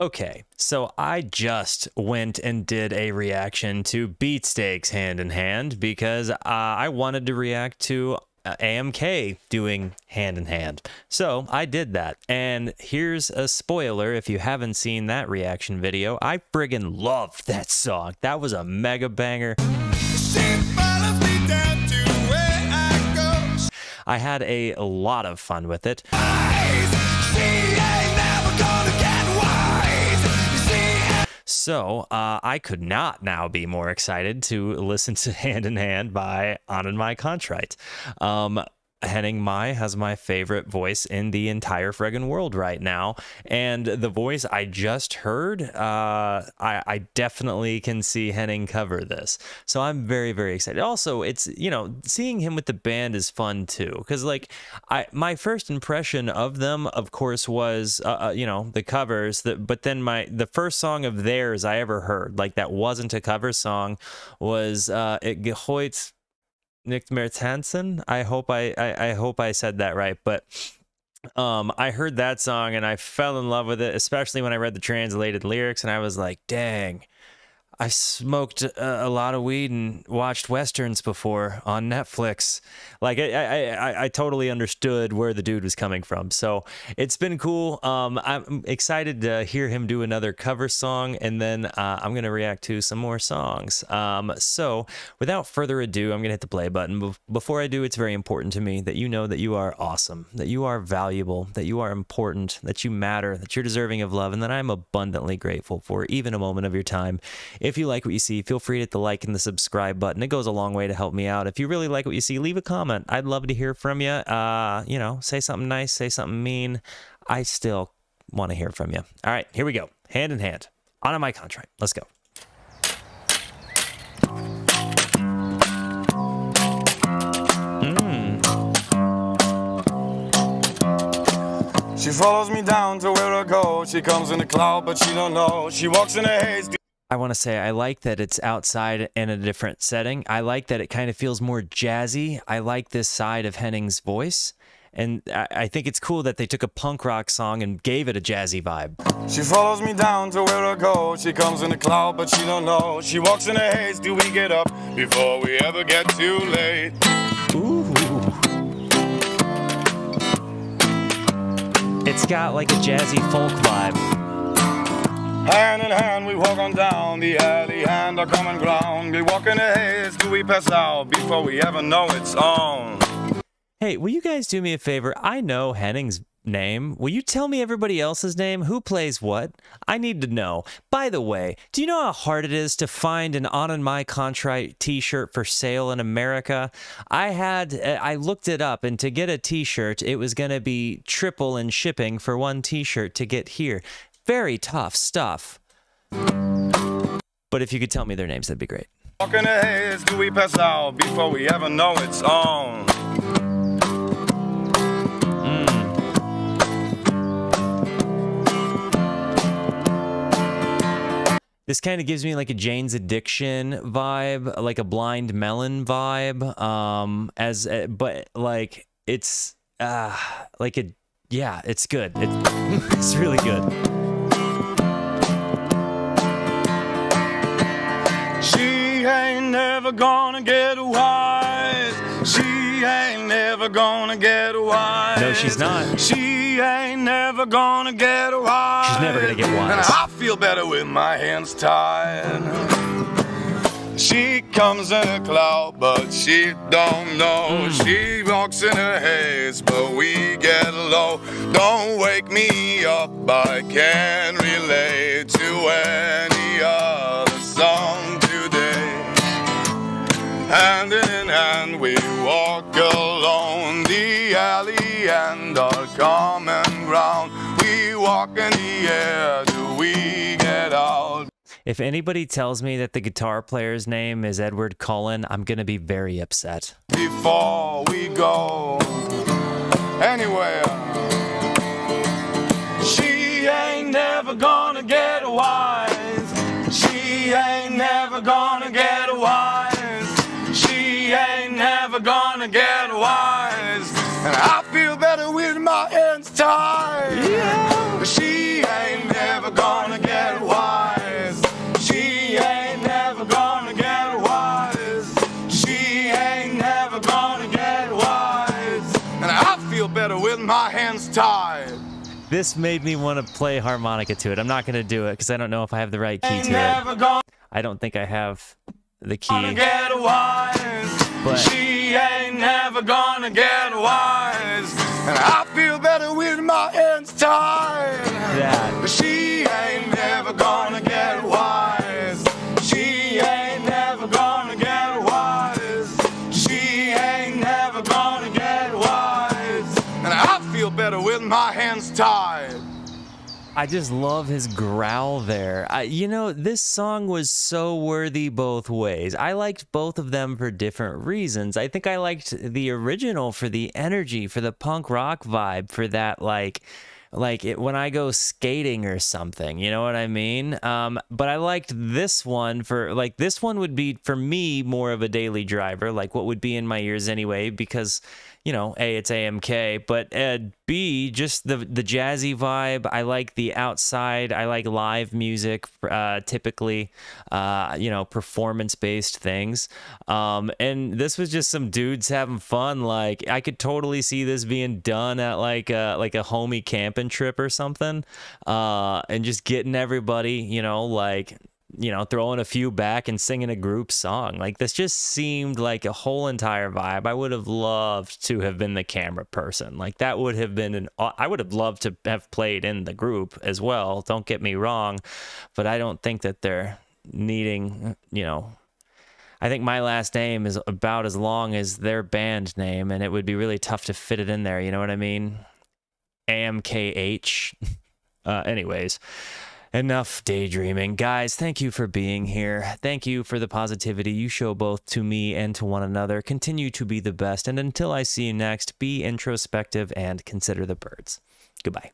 Okay, so I just went and did a reaction to Beatsteaks Hand in Hand because uh, I wanted to react to uh, AMK doing Hand in Hand. So I did that. And here's a spoiler if you haven't seen that reaction video. I friggin' loved that song. That was a mega banger. I had a lot of fun with it. So uh, I could not now be more excited to listen to Hand in Hand by AnnenMayKantereit. Um, Henning May has my favorite voice in the entire friggin' world right now. And the voice I just heard, uh, I, I definitely can see Henning cover this. So I'm very, very excited. Also, it's, you know, seeing him with the band is fun too. Because, like, I my first impression of them, of course, was, uh, uh, you know, the covers. That, but then my the first song of theirs I ever heard, like, that wasn't a cover song, was uh, It Gehoit Nick Mertansen. I hope I, I I hope I said that right, but um I heard that song and I fell in love with it, especially when I read the translated lyrics and I was like, "Dang, I smoked a, a, lot of weed and watched westerns before on Netflix. Like I, I, I, I, totally understood where the dude was coming from. So it's been cool. Um, I'm excited to hear him do another cover song, and then uh, I'm gonna react to some more songs. Um, so without further ado, I'm gonna hit the play button. Before I do, it's very important to me that you know that you are awesome, that you are valuable, that you are important, that you matter, that you're deserving of love, and that I'm abundantly grateful for even a moment of your time. You like what you see, feel free to hit the like and the subscribe button. It goes a long way to help me out. If you really like what you see, leave a comment. I'd love to hear from you. Uh, you know, say something nice, say something mean. I still want to hear from you. All right, here we go. Hand in hand. AnnenMayKantereit. Let's go. She follows me down to where I go. She comes in a cloud, but she don't know. She walks in a haze. I want to say I like that it's outside in a different setting. I like that it kind of feels more jazzy. I like this side of Henning's voice. And I, think it's cool that they took a punk rock song and gave it a jazzy vibe. She follows me down to where I go. She comes in a cloud, but she don't know. She walks in a haze. Do we get up before we ever get too late? Ooh. It's got like a jazzy folk vibe. Hand in hand we walk on down the alley and our common ground. We walk in the haze till we pass out before we ever know it's on. Hey, will you guys do me a favor? I know Henning's name. Will you tell me everybody else's name? Who plays what? I need to know. By the way, do you know how hard it is to find an AnnenMayKantereit t-shirt for sale in America? I had uh, I looked it up and to get a t-shirt, it was going to be triple in shipping for one t-shirt to get here very tough stuff. But if you could tell me their names, that'd be great. Walking do we pass out before we ever know it's on? Hmm. This kind of gives me like a Jane's Addiction vibe, like a Blind Melon vibe. Um, as uh, but like it's uh like a yeah, it's good. It, it's really good. Never gonna get wise. She ain't never gonna get wise. No, she's not. She ain't never gonna get wise. She's never gonna get wise. And I feel better with my hands tied. She comes in a cloud, but she don't know. Mm. She walks in a haze, but we get low. Don't wake me up, I can't relate to any other in hand we walk along the alley and our common ground. We walk in the air, do we get out? If anybody tells me that the guitar player's name is Edward Cullen, I'm going to be very upset. Before we go anywhere, she ain't never gonna get wise. She ain't never gonna And I feel better with my hands tied. Yeah. She ain't never never gonna get wise. She ain't never gonna get wise. She ain't never gonna get wise. And I feel better with my hands tied. This made me want to play harmonica to it. I'm not going to do it because I don't know if I have the right key to it. I don't think I have the key. But- She ain't never gonna get wise. And I feel better with my hands tied. That. But she ain't never gonna get wise. She ain't never gonna get wise. She ain't never gonna get wise. And I feel better with my hands tied. I just love his growl there. I, you know, this song was so worthy both ways. I liked both of them for different reasons. I think I liked the original for the energy, for the punk rock vibe, for that like like it, when I go skating or something, you know what I mean? Um, but I liked this one for like this one would be for me more of a daily driver, like what would be in my ears anyway, because you know, A, it's AMK, but uh, B, just the the jazzy vibe. I like the outside. I like live music, uh, typically, uh, you know, performance based things. Um, and this was just some dudes having fun. Like I could totally see this being done at like a, like a homie camping trip or something, uh, and just getting everybody, you know, like you know, throwing a few back and singing a group song. Like this just seemed like a whole entire vibe. I would have loved to have been the camera person. Like that would have been an I would have loved to have played in the group as well. Don't get me wrong, but I don't think that they're needing, you know, I think my last name is about as long as their band name and it would be really tough to fit it in there, you know what I mean? AMKH. Uh anyways, Enough daydreaming. Guys, thank you for being here. Thank you for the positivity you show both to me and to one another. Continue to be the best. And until I see you next, be introspective and consider the birds. Goodbye.